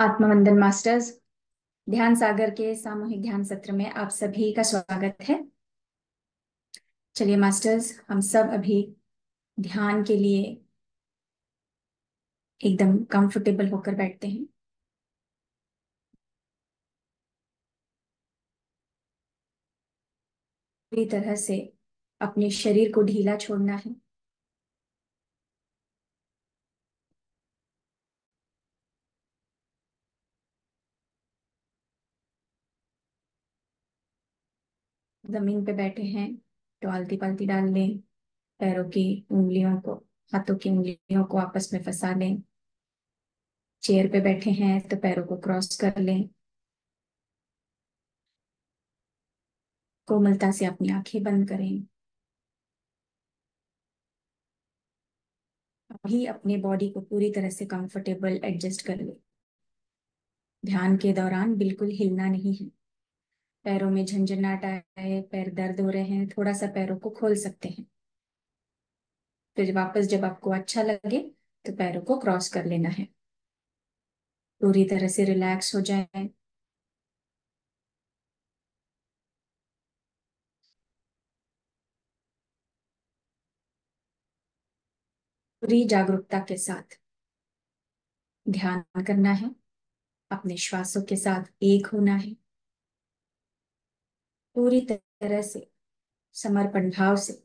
आत्मवंदन masters, ध्यान सागर के सामूहिक ध्यान सत्र में आप सभी का स्वागत है। चलिए मास्टर्स, हम सब अभी ध्यान के लिए एकदम कंफर्टेबल होकर बैठते हैं। पूरी तरह से अपने शरीर को ढीला छोड़ना है। ज़मीन पे बैठे हैं तो आलती पालती डाल लें पैरों की उंगलियों को, हाथों की उंगलियों को आपस में फंसा लें। चेयर पे बैठे हैं तो पैरों को क्रॉस कर लें। कोमलता से अपनी आँखें बंद करें। अभी अपने बॉडी को पूरी तरह से कंफर्टेबल एडजस्ट कर ले। ध्यान के दौरान बिल्कुल हिलना नहीं है। पैरों में झंझनाट आए, पैर दर्द हो रहे हैं थोड़ा सा पैरों को खोल सकते हैं। फिर वापस जब आपको अच्छा लगे तो पैरों को क्रॉस कर लेना है। पूरी तरह से रिलैक्स हो जाए। पूरी जागरूकता के साथ ध्यान करना है। अपने श्वासों के साथ एक होना है। पूरी तरह से, समर्पण भाव से,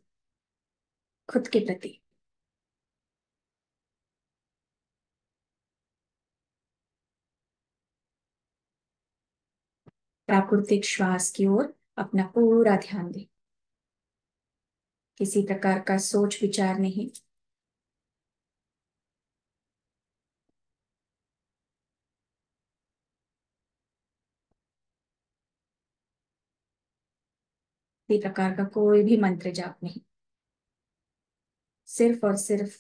खुद के प्रति। प्राकृतिक श्वास की ओर अपना पूरा ध्यान दें। किसी प्रकार का सोच विचार नहीं। किसी प्रकार का कोई भी मंत्र जाप नहीं। सिर्फ़ और सिर्फ़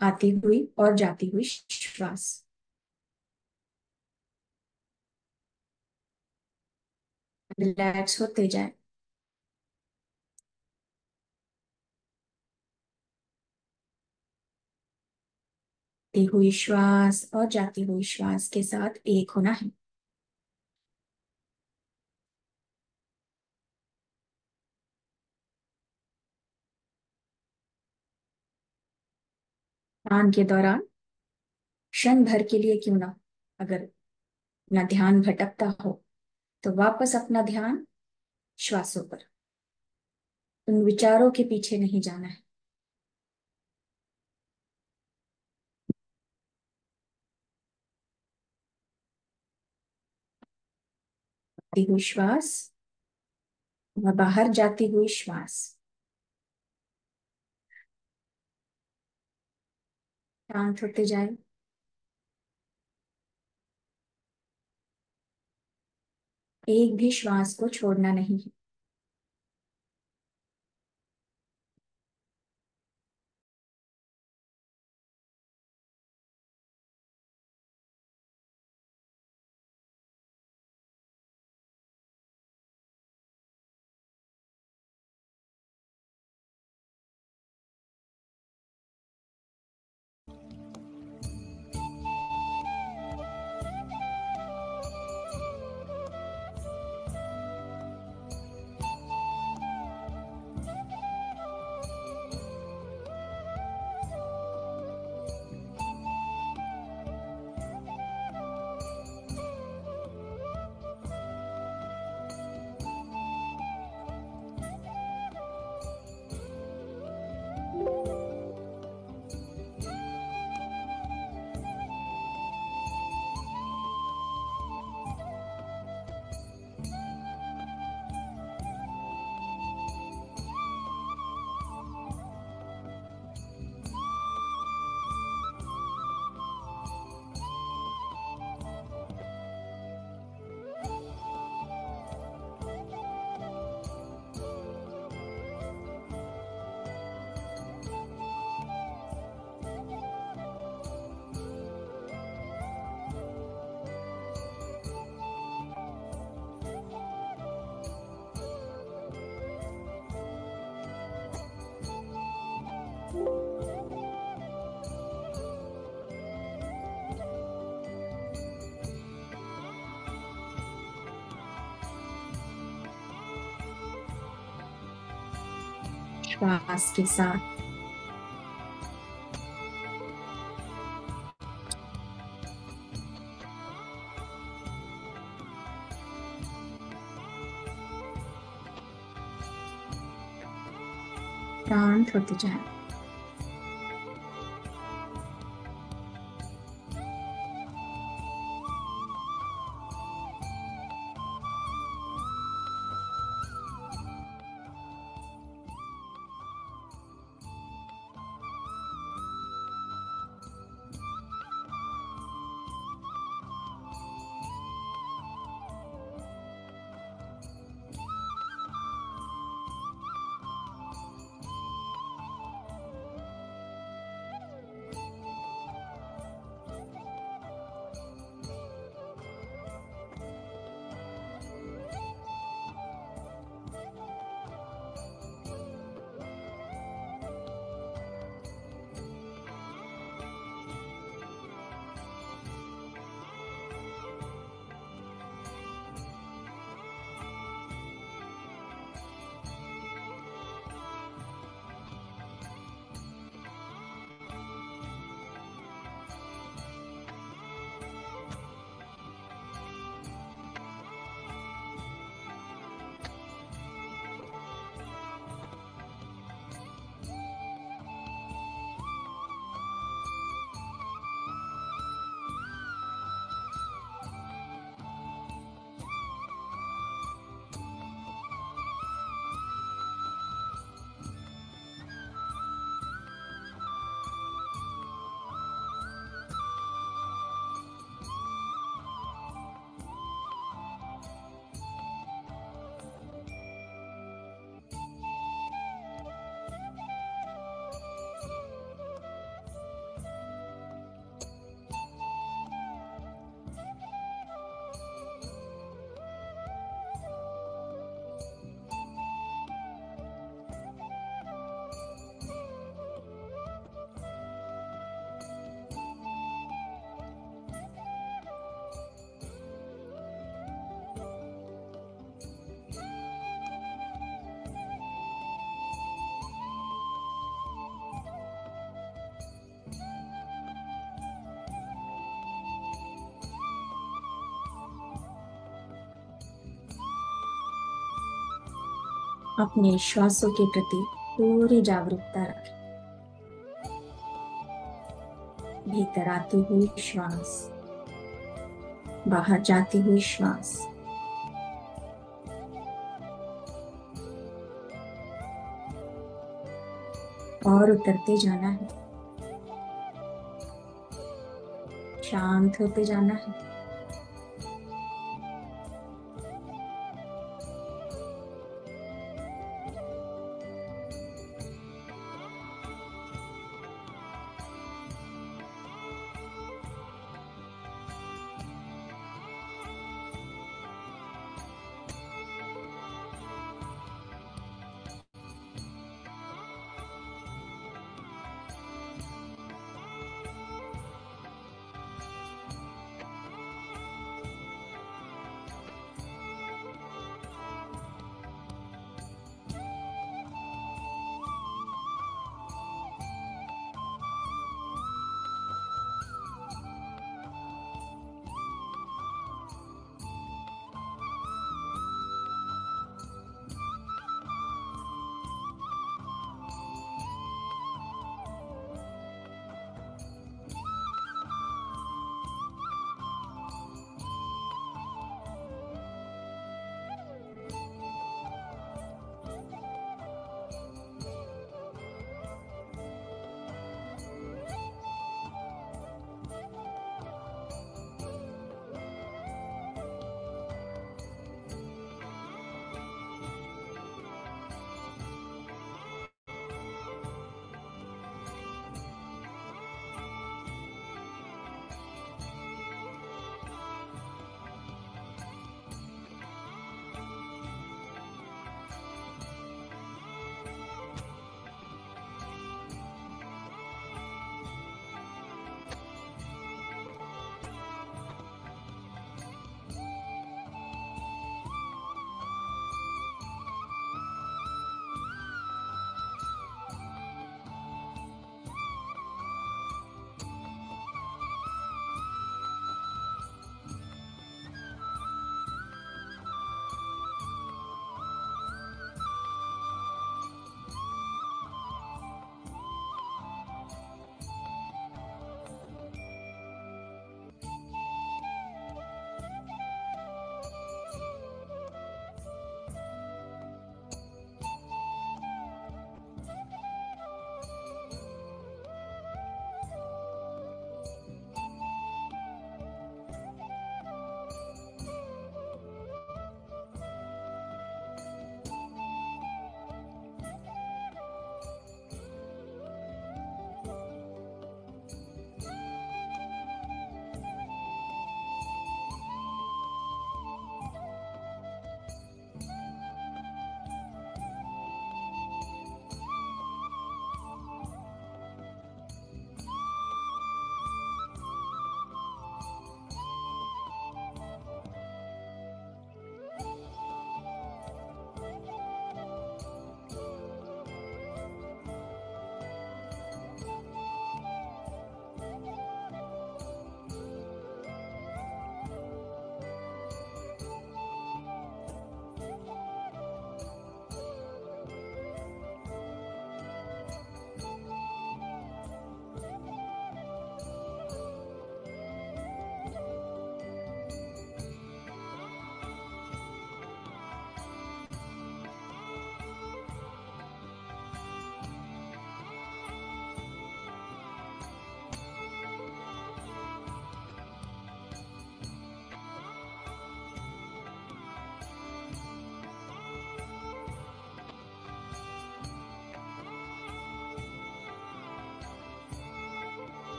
आती हुई और जाती हुई श्वास। रिलैक्स होते जाए। हुई श्वास और जाती हुई श्वास के साथ एक होना है। ध्यान के दौरान क्षण भर के लिए क्यों ना, अगर अपना ध्यान भटकता हो तो वापस अपना ध्यान श्वासों पर। उन विचारों के पीछे नहीं जाना है। श्वास और बाहर जाती हुई श्वास। शांत होते जाए। एक भी श्वास को छोड़ना नहीं है। श्वास के साथ शांत होते जाए अपने श्वासों के प्रति पूरी जागरूकता रखें। भीतर आती हुई श्वास, बाहर जाती हुई श्वास। और उतरते जाना है। शांत होते जाना है।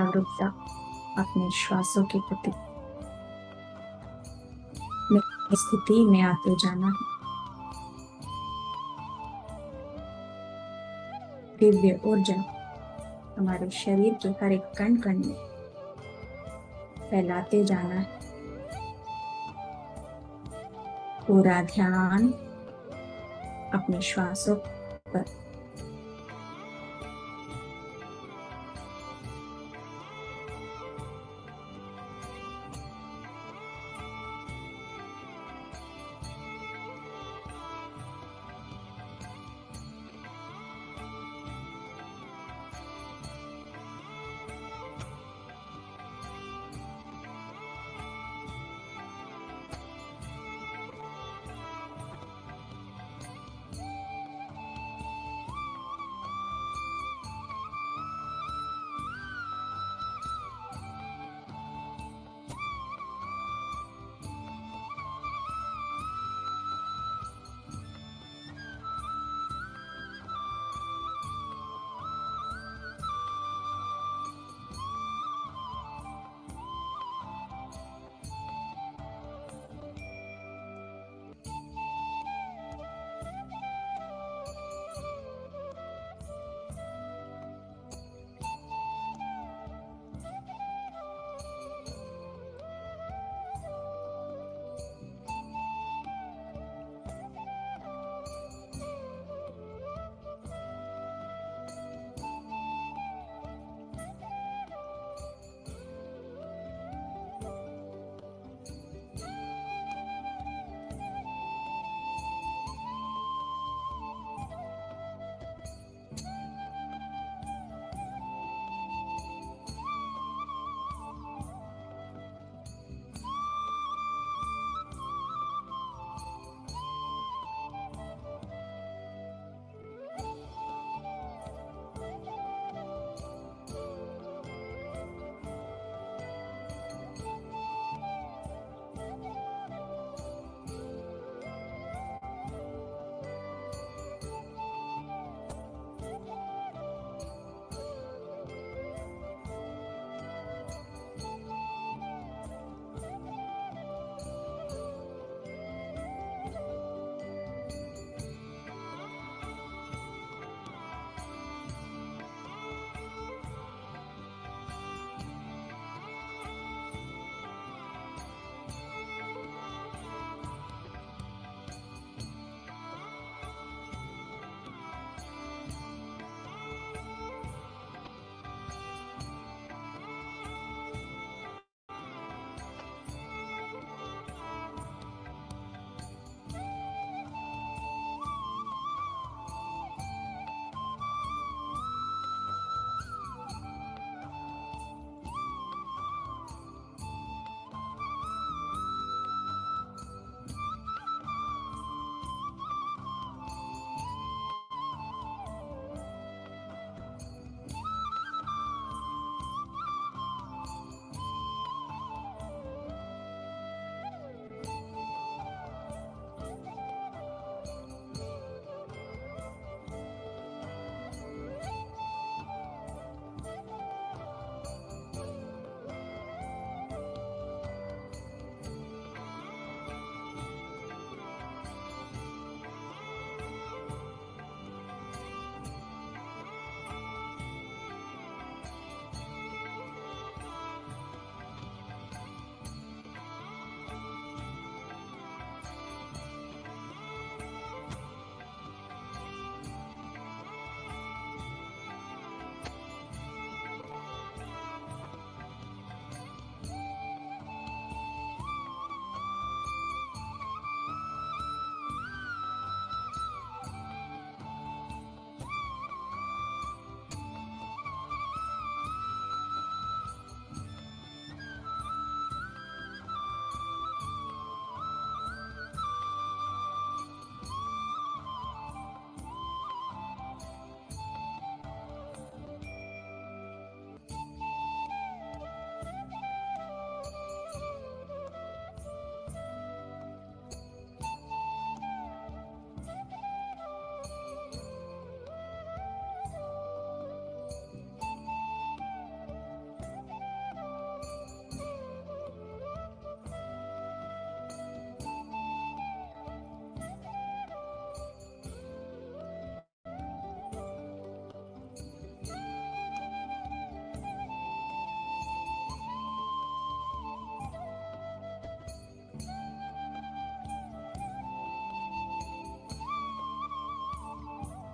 जागरूकता अपने श्वासों के प्रति स्थिति में आते जाना है। दिव्य ऊर्जा हमारे शरीर के हर एक कण कण में फैलाते जाना है। पूरा ध्यान अपने श्वासों पर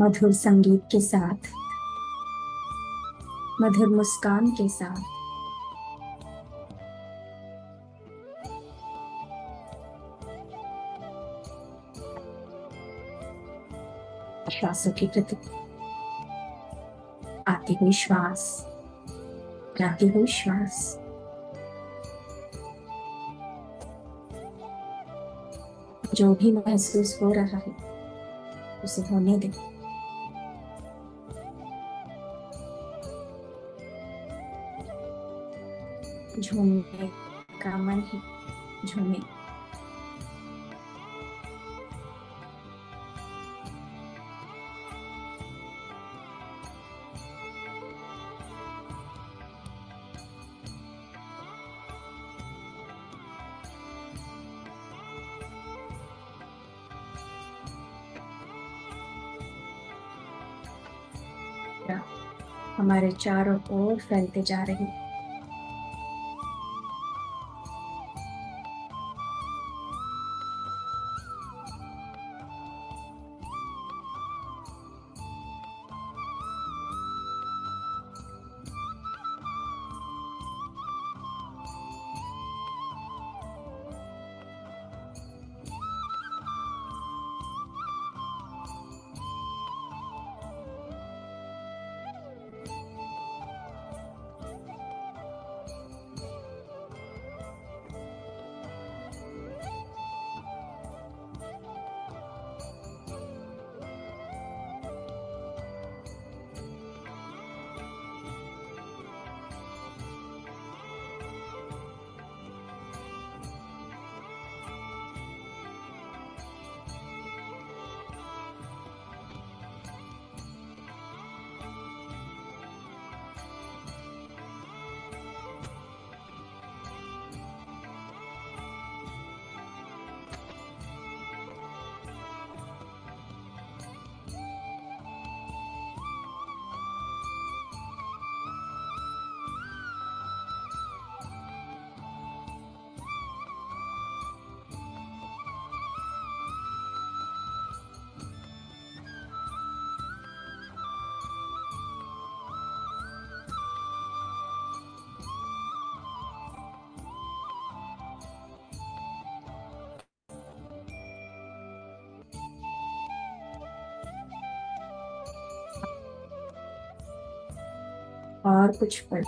मधुर संगीत के साथ, मधुर मुस्कान के साथ। श्वासों की प्रति आती हुई श्वास, जाती हुई श्वास। जो भी महसूस हो रहा है, उसे होने दे। झूमने का मन है झूमे। हमारे चारों ओर फैलते जा रही और कुछ पल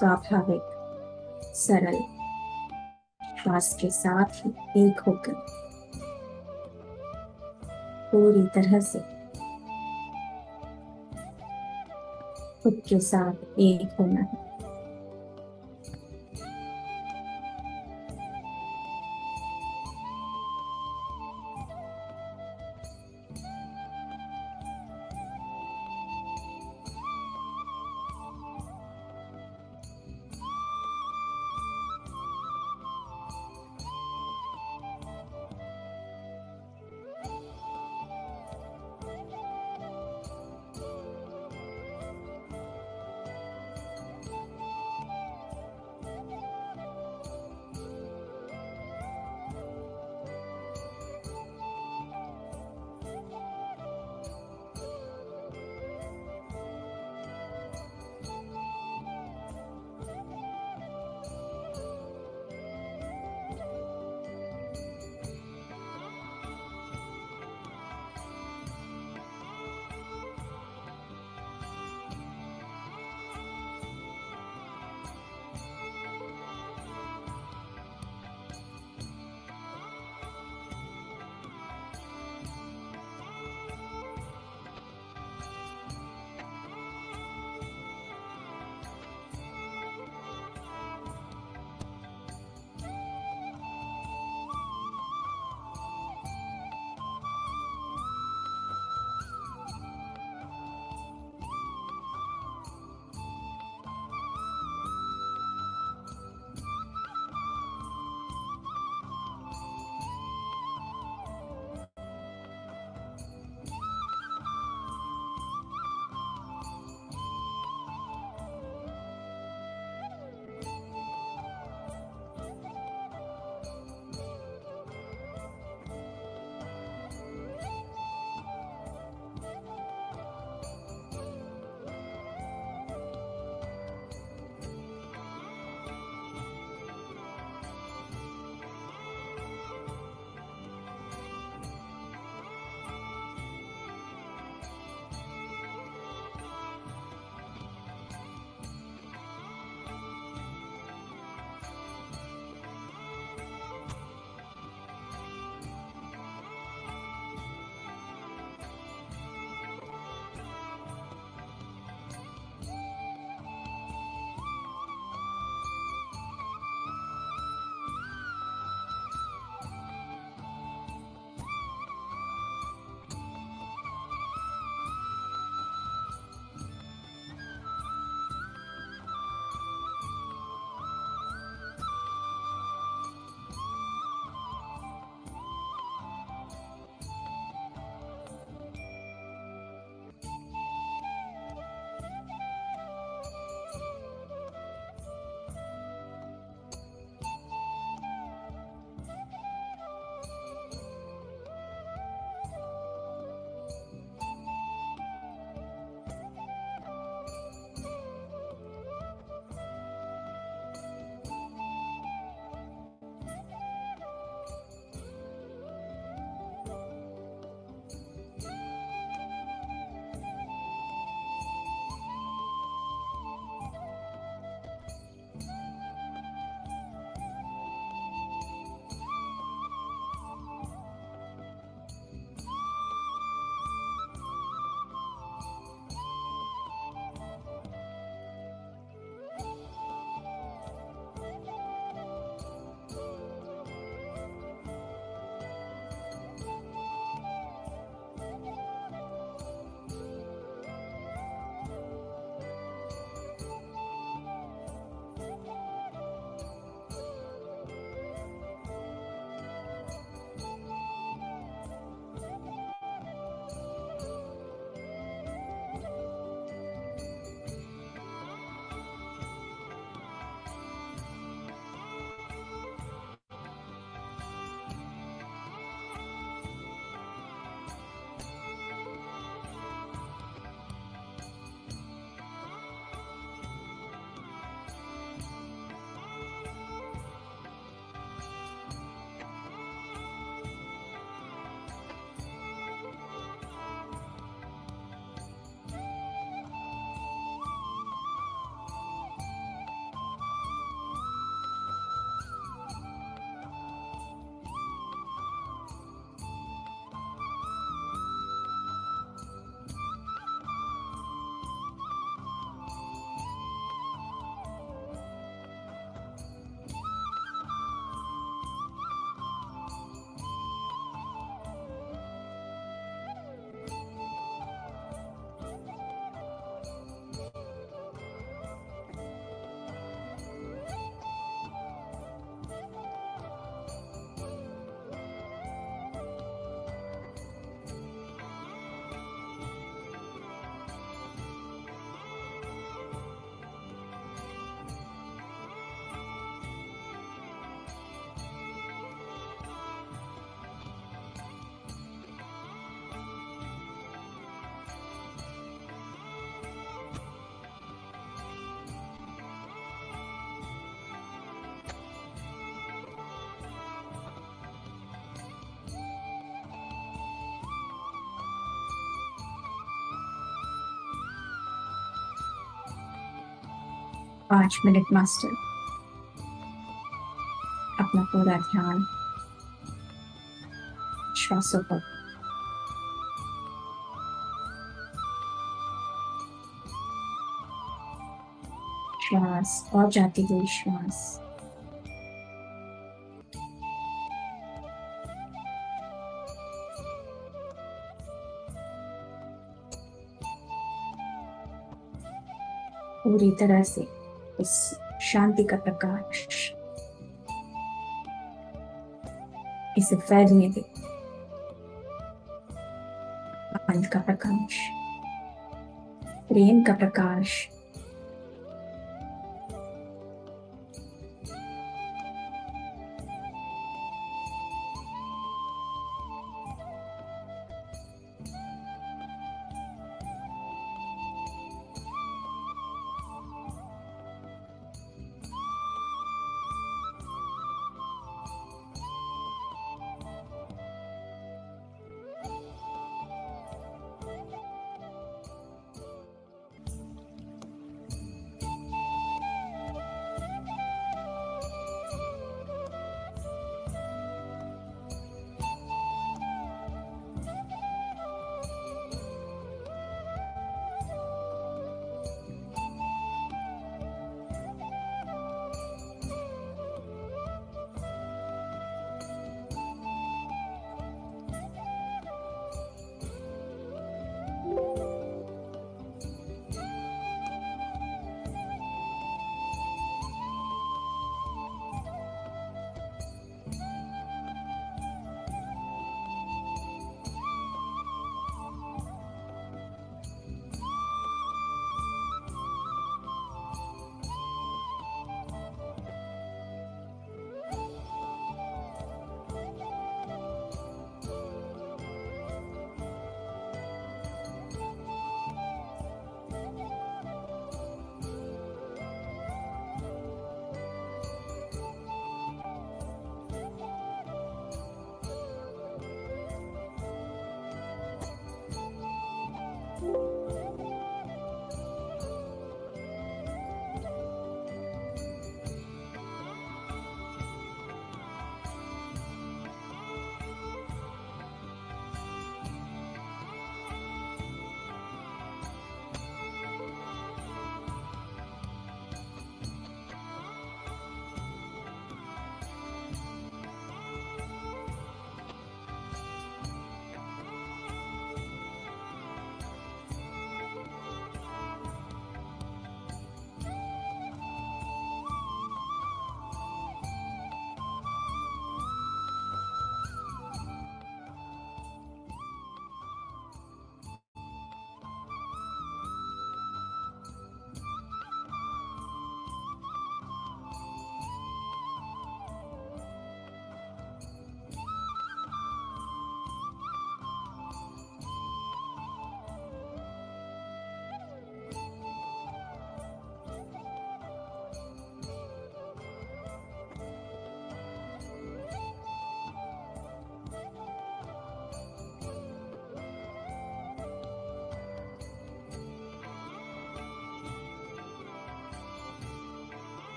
स्वाभाविक, सरल, श्वास के साथ ही एक होकर। पूरी तरह से। खुद के साथ एक होना है। पाँच मिनट मास्टर। अपना पूरा ध्यान श्वासों पर। श्वास, और जाती हुई श्वास। पूरी तरह से इस शांति का प्रकाश। इसे फैलने दे। का प्रकाश। प्रेम का प्रकाश।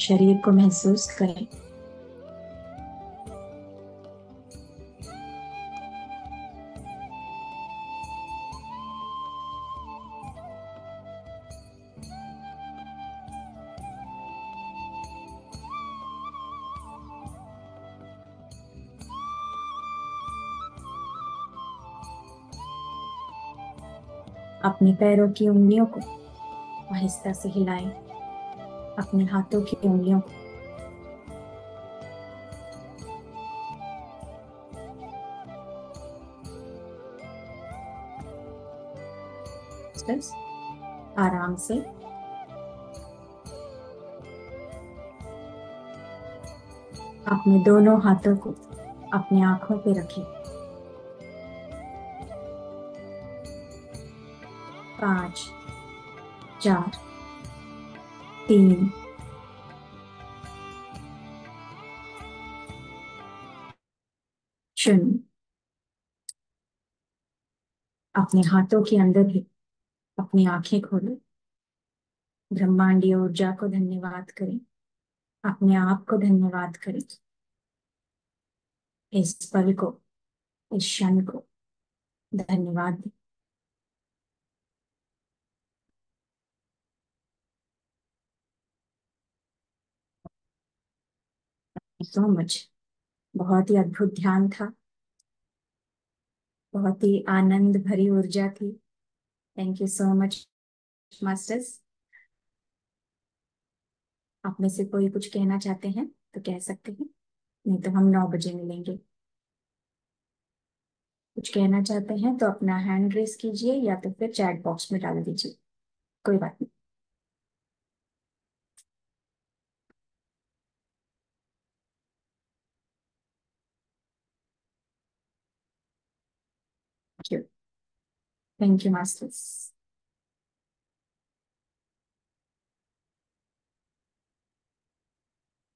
शरीर को महसूस करें। अपने पैरों की उंगलियों को आहिस्ता से हिलाएँ। अपने हाथों की उंगलियों को। आराम से। अपने दोनों हाथों को अपनी आँखों पे रखें। पाँच, चार तीन। शून्य। अपने हाथों के अंदर ही अपनी आँखें खोलो। ब्रह्मांडीय ऊर्जा को धन्यवाद करें। अपने आप को धन्यवाद करें। इस पल को, इस क्षण को धन्यवाद दें। सो मच बहुत ही अद्भुत ध्यान था। बहुत ही आनंद भरी ऊर्जा थी। Thank you so much masters आप में से कोई कुछ कहना चाहते हैं तो कह सकते हैं। नहीं तो हम नौ बजे मिलेंगे। कुछ कहना चाहते हैं तो अपना हैंड रेस कीजिए या तो फिर चैट बॉक्स में डाल दीजिए। कोई बात नहीं। थैंक यू मास्टर्स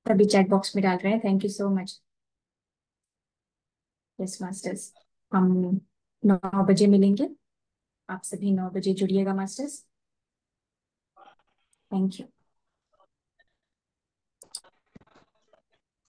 अभी चैट बॉक्स में डाल रहे हैं. Thank you so much yes masters हम नौ बजे मिलेंगे. आप सभी नौ बजे जुड़िएगा मास्टर्स थैंक यू